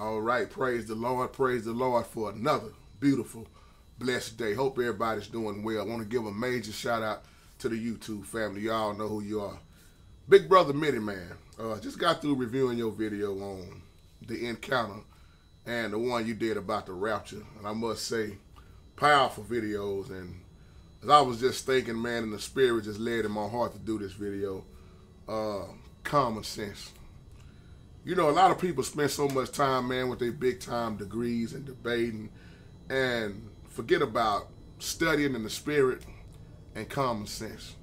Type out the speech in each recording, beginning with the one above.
All right, praise the Lord, praise the Lord for another beautiful, blessed day. Hope everybody's doing well. I want to give a major shout out to the YouTube family. Y'all know who you are. Big Brother Midi Man, uh, just got through reviewing your video on the encounter and the one you did about the rapture. And I must say, powerful videos. And as I was just thinking, man, and the spirit just led in my heart to do this video, uh, common sense you know, a lot of people spend so much time, man, with their big time degrees and debating and forget about studying in the spirit and common sense.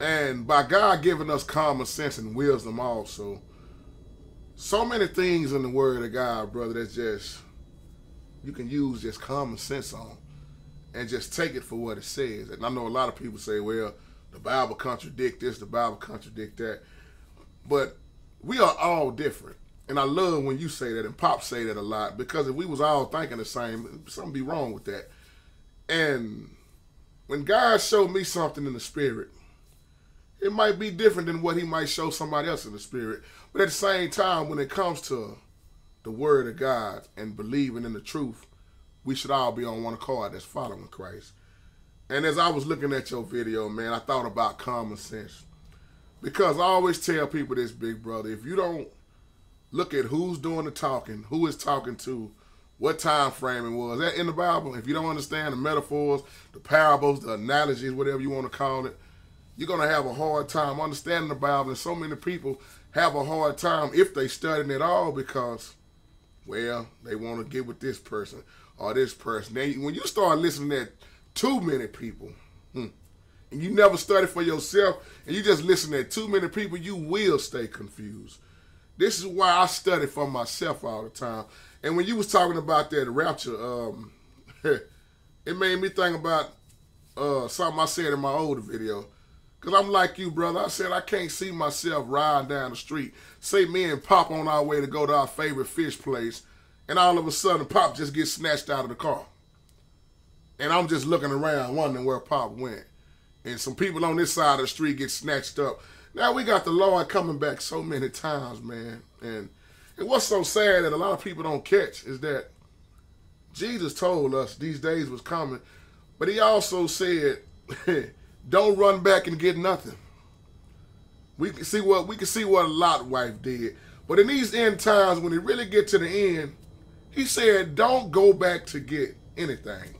And by God giving us common sense and wisdom also, so many things in the word of God, brother, that's just you can use just common sense on and just take it for what it says. And I know a lot of people say, well, the Bible contradict this, the Bible contradict that. But we are all different. And I love when you say that and Pop say that a lot because if we was all thinking the same, something be wrong with that. And when God showed me something in the spirit, it might be different than what he might show somebody else in the spirit. But at the same time, when it comes to the word of God and believing in the truth, we should all be on one accord that's following Christ. And as I was looking at your video, man, I thought about common sense. Because I always tell people this, big brother, if you don't look at who's doing the talking, who is talking to, what time frame it was, that in the Bible, if you don't understand the metaphors, the parables, the analogies, whatever you want to call it, you're going to have a hard time understanding the Bible. And so many people have a hard time if they study it at all because, well, they want to get with this person or this person. When you start listening to too many people, hmm, and you never study for yourself and you just listen to too many people, you will stay confused. This is why I study for myself all the time. And when you was talking about that rapture, um, it made me think about uh, something I said in my older video. Cause I'm like you, brother. I said I can't see myself riding down the street. Say me and Pop on our way to go to our favorite fish place, and all of a sudden Pop just gets snatched out of the car. And I'm just looking around wondering where Pop went and some people on this side of the street get snatched up. Now we got the Lord coming back so many times, man. And and what's so sad that a lot of people don't catch is that Jesus told us these days was coming, but he also said, "Don't run back and get nothing." We can see what we can see what Lot wife did, but in these end times, when it really get to the end, he said, "Don't go back to get anything."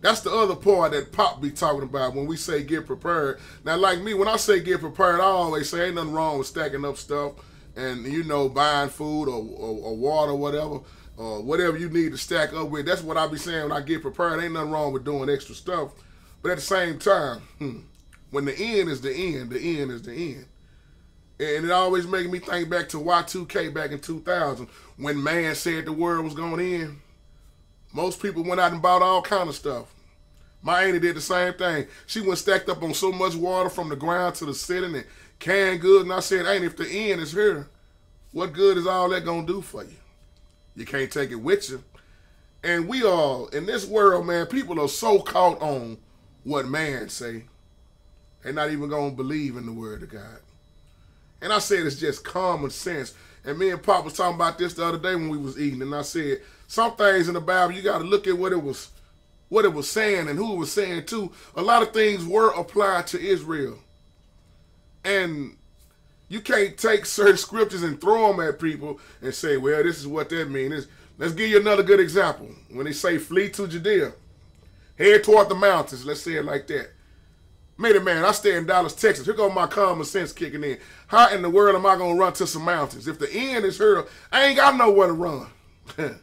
That's the other part that Pop be talking about when we say get prepared. Now, like me, when I say get prepared, I always say ain't nothing wrong with stacking up stuff and, you know, buying food or, or, or water or whatever, or whatever you need to stack up with. That's what I be saying when I get prepared. Ain't nothing wrong with doing extra stuff. But at the same time, hmm, when the end is the end, the end is the end. And it always makes me think back to Y2K back in 2000 when man said the world was going to end. Most people went out and bought all kind of stuff. My auntie did the same thing. She went stacked up on so much water from the ground to the ceiling and canned goods. And I said, ain't if the end is here, what good is all that gonna do for you? You can't take it with you. And we all in this world, man, people are so caught on what man say. They're not even gonna believe in the word of God. And I said it's just common sense. And me and Pop was talking about this the other day when we was eating, and I said some things in the Bible you got to look at what it was, what it was saying and who it was saying to. A lot of things were applied to Israel, and you can't take certain scriptures and throw them at people and say, "Well, this is what that means." Let's give you another good example. When they say flee to Judea, head toward the mountains. Let's say it like that. Made man. I stay in Dallas, Texas. Here go my common sense kicking in. How in the world am I gonna run to some mountains? If the end is here, I ain't got nowhere to run.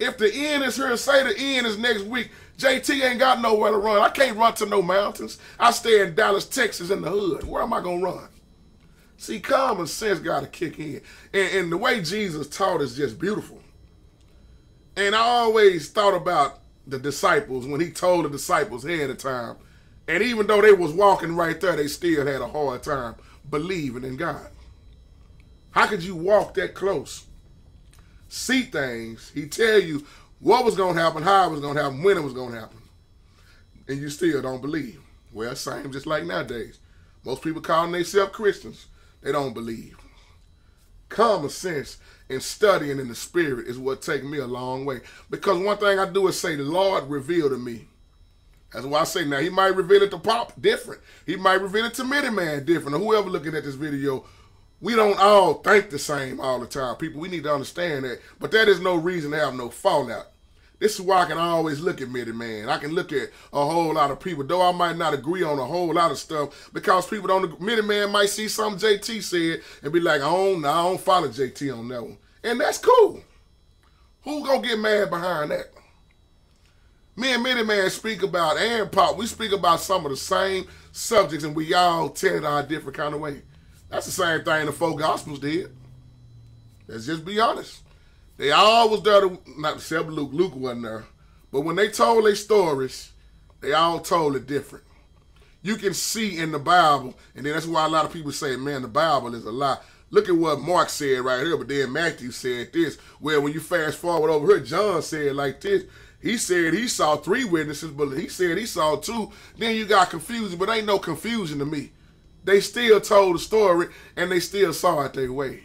If the end is here, say the end is next week, JT ain't got nowhere to run. I can't run to no mountains. I stay in Dallas, Texas in the hood. Where am I going to run? See, common sense got to kick in. And, and the way Jesus taught is just beautiful. And I always thought about the disciples when he told the disciples ahead of time. And even though they was walking right there, they still had a hard time believing in God. How could you walk that close see things. He tell you what was going to happen, how it was going to happen, when it was going to happen. And you still don't believe. Well, same just like nowadays. Most people calling themselves Christians. They don't believe. common sense and studying in the spirit is what take me a long way. Because one thing I do is say, Lord, reveal to me. That's why I say now he might reveal it to Pop different. He might reveal it to Midi Man different, or whoever looking at this video. We don't all think the same all the time, people. We need to understand that. But that is no reason to have no fallout. This is why I can always look at Midi Man. I can look at a whole lot of people, though I might not agree on a whole lot of stuff, because people don't. Man might see something JT said and be like, I don't, I don't follow JT on that one, and that's cool. Who gonna get mad behind that? Me and Midi Man speak about and Pop. We speak about some of the same subjects, and we all tell it our different kind of way. That's the same thing the four Gospels did. Let's just be honest. They all was there to, not except Luke. Luke wasn't there. But when they told their stories, they all told it different. You can see in the Bible, and then that's why a lot of people say, man, the Bible is a lie. Look at what Mark said right here, but then Matthew said this. Where when you fast forward over here, John said like this. He said he saw three witnesses, but he said he saw two. Then you got confusion, but ain't no confusion to me. They still told the story, and they still saw it their way.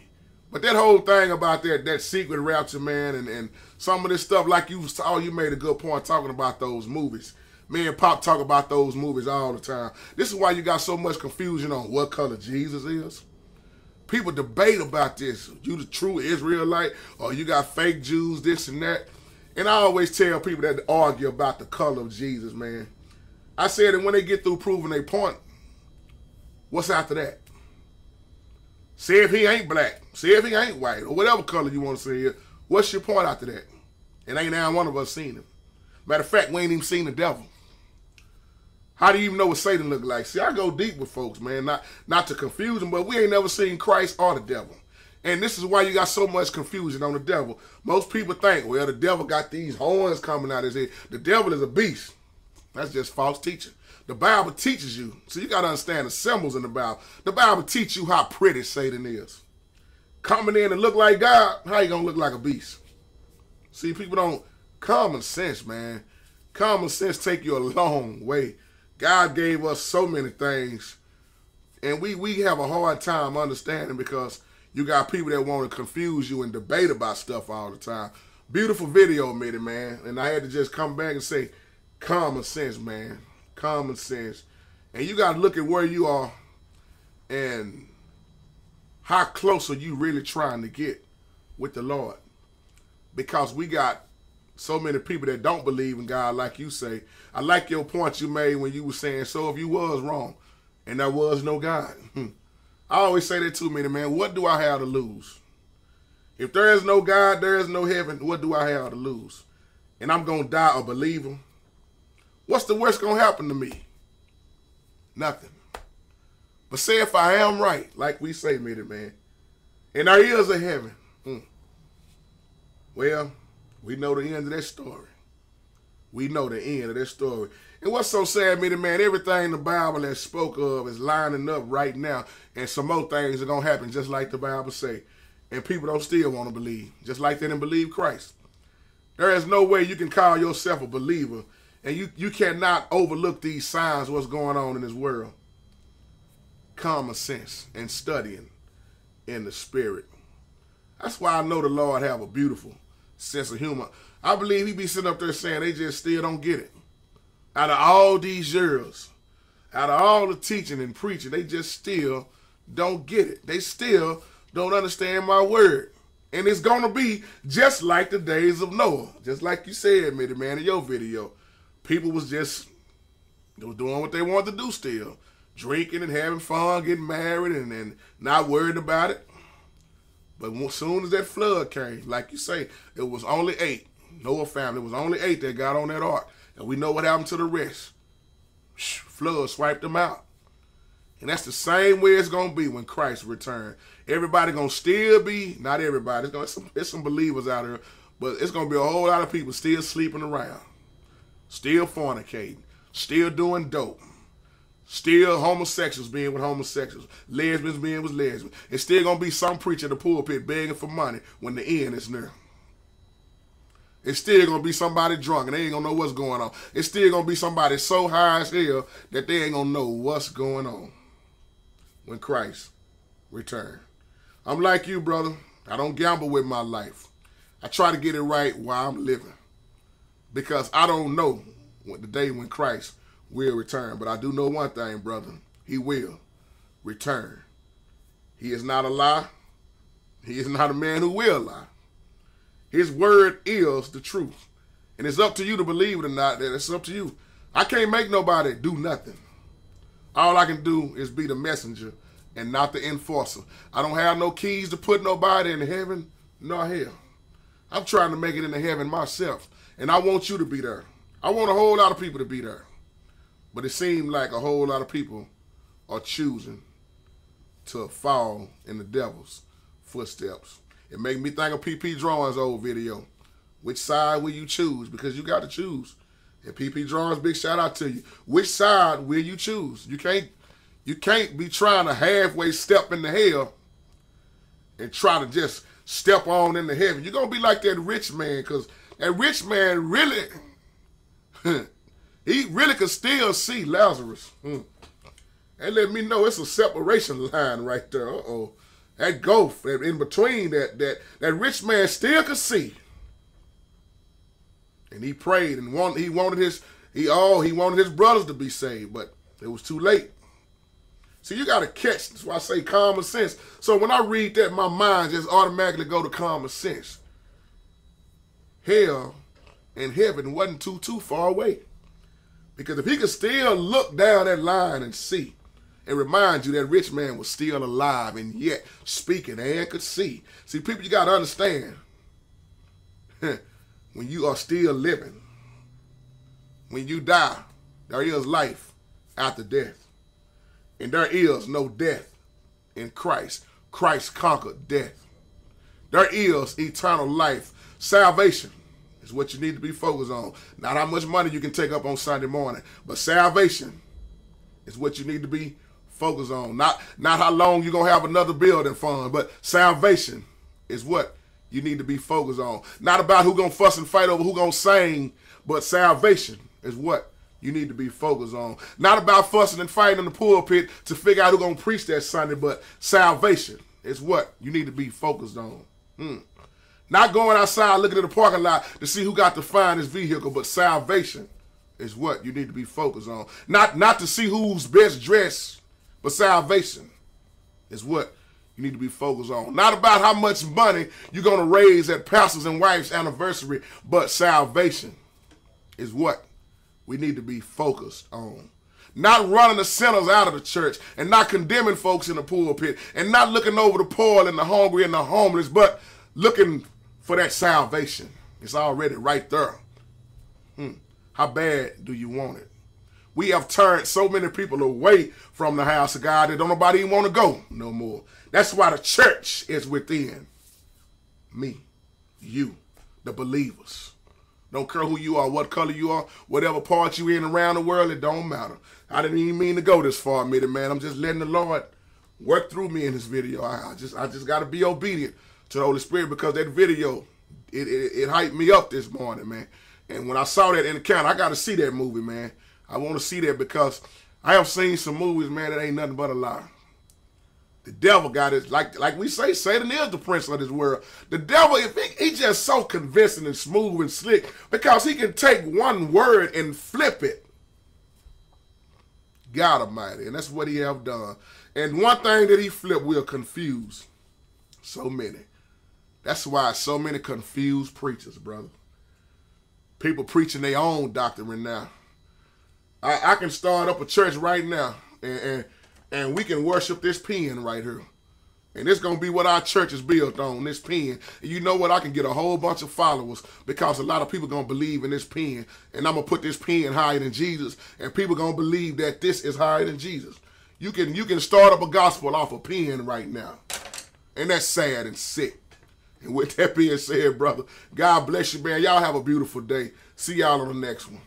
But that whole thing about that that secret rapture, man, and, and some of this stuff, like you oh, you made a good point talking about those movies. Me and Pop talk about those movies all the time. This is why you got so much confusion on what color Jesus is. People debate about this. You the true Israelite, or you got fake Jews, this and that. And I always tell people that argue about the color of Jesus, man. I said that when they get through proving their point, what's after that? Say if he ain't black. Say if he ain't white or whatever color you want to say. What's your point after that? And ain't now one of us seen him. Matter of fact, we ain't even seen the devil. How do you even know what Satan look like? See, I go deep with folks, man. Not not to confuse them, but we ain't never seen Christ or the devil. And this is why you got so much confusion on the devil. Most people think, well, the devil got these horns coming out of his head. The devil is a beast. That's just false teaching. The Bible teaches you. So you got to understand the symbols in the Bible. The Bible teaches you how pretty Satan is. Coming in and look like God, how you going to look like a beast? See, people don't, common sense, man. Common sense take you a long way. God gave us so many things. And we, we have a hard time understanding because you got people that want to confuse you and debate about stuff all the time. Beautiful video, Midi, man. And I had to just come back and say, common sense, man common sense, and you got to look at where you are and how close are you really trying to get with the Lord. Because we got so many people that don't believe in God, like you say. I like your point you made when you were saying, so if you was wrong and there was no God. I always say that to me, man, what do I have to lose? If there is no God, there is no heaven, what do I have to lose? And I'm going to die a believer What's the worst gonna happen to me? Nothing. But say if I am right, like we say, Midi Man, and our ears are heaven. Hmm. Well, we know the end of that story. We know the end of that story. And what's so sad, Midi Man, everything the Bible has spoke of is lining up right now. And some more things are gonna happen just like the Bible say. And people don't still want to believe, just like they didn't believe Christ. There is no way you can call yourself a believer and you, you cannot overlook these signs, what's going on in this world. Common sense and studying in the spirit. That's why I know the Lord have a beautiful sense of humor. I believe he be sitting up there saying they just still don't get it. Out of all these years, out of all the teaching and preaching, they just still don't get it. They still don't understand my word. And it's going to be just like the days of Noah. Just like you said, Midi Man, in your video people was just they was doing what they wanted to do still. Drinking and having fun, getting married and, and not worried about it. But as soon as that flood came, like you say, it was only eight. Noah family, it was only eight that got on that ark. And we know what happened to the rest. Flood swiped them out. And that's the same way it's going to be when Christ returns. Everybody going to still be, not everybody, it's, gonna, it's, some, it's some believers out there, but it's going to be a whole lot of people still sleeping around still fornicating, still doing dope, still homosexuals being with homosexuals, lesbians being with lesbians. It's still gonna be some preacher in the pulpit begging for money when the end is near. It's still gonna be somebody drunk and they ain't gonna know what's going on. It's still gonna be somebody so high as hell that they ain't gonna know what's going on when Christ return. I'm like you, brother. I don't gamble with my life. I try to get it right while I'm living. Because I don't know what the day when Christ will return. But I do know one thing, brother. He will return. He is not a lie. He is not a man who will lie. His word is the truth. And it's up to you to believe it or not. That it's up to you. I can't make nobody do nothing. All I can do is be the messenger and not the enforcer. I don't have no keys to put nobody in heaven nor hell. I'm trying to make it into heaven myself. And I want you to be there. I want a whole lot of people to be there. But it seemed like a whole lot of people are choosing to fall in the devil's footsteps. It make me think of PP Drawing's old video. Which side will you choose? Because you got to choose. And PP Drawings, big shout out to you. Which side will you choose? You can't you can't be trying to halfway step into hell and try to just step on into heaven. You're gonna be like that rich man, because that rich man really he really could still see Lazarus. Hmm. And let me know it's a separation line right there. Uh-oh. That gulf in between that that that rich man still could see. And he prayed and he wanted his he all he wanted his brothers to be saved, but it was too late. See, you got to catch. That's why I say common sense. So when I read that, my mind just automatically go to common sense. Hell and heaven wasn't too too far away. Because if he could still look down that line and see, and remind you that rich man was still alive and yet speaking and could see. See, people, you got to understand when you are still living, when you die, there is life after death. And there is no death in Christ. Christ conquered death. There is eternal life. Salvation is what you need to be focused on. Not how much money you can take up on Sunday morning, but salvation is what you need to be focused on. Not not how long you're gonna have another building fund, but salvation is what you need to be focused on. Not about who gonna fuss and fight over who gonna sing, but salvation is what you need to be focused on. Not about fussing and fighting in the pulpit to figure out who gonna preach that Sunday, but salvation is what you need to be focused on. Hmm. Not going outside looking at the parking lot to see who got the finest vehicle, but salvation is what you need to be focused on. Not not to see who's best dressed, but salvation is what you need to be focused on. Not about how much money you're going to raise at pastors and wives' anniversary, but salvation is what we need to be focused on. Not running the sinners out of the church and not condemning folks in the pulpit and not looking over the poor and the hungry and the homeless, but looking for that salvation. It's already right there. Hmm. How bad do you want it? We have turned so many people away from the house of God that don't nobody even want to go no more. That's why the church is within me, you, the believers. Don't care who you are, what color you are, whatever part you in around the world, it don't matter. I didn't even mean to go this far, man. I'm just letting the Lord work through me in this video. I, I just I just gotta be obedient to the Holy Spirit because that video it, it, it hyped me up this morning, man. And when I saw that in the count, I gotta see that movie, man. I want to see that because I have seen some movies, man, that ain't nothing but a lie. The devil got it, like like we say, Satan is the prince of this world. The devil, if he, he just so convincing and smooth and slick because he can take one word and flip it. God Almighty, and that's what he have done. And one thing that he flipped will confuse so many. That's why so many confused preachers, brother. People preaching their own doctrine now. I, I can start up a church right now and, and and we can worship this pen right here. And it's gonna be what our church is built on, this pen. And you know what? I can get a whole bunch of followers because a lot of people gonna believe in this pen. And I'm gonna put this pen higher than Jesus, and people gonna believe that this is higher than Jesus. You can you can start up a gospel off a pen right now. And that's sad and sick. And with that being said, brother, God bless you, man. Y'all have a beautiful day. See y'all on the next one.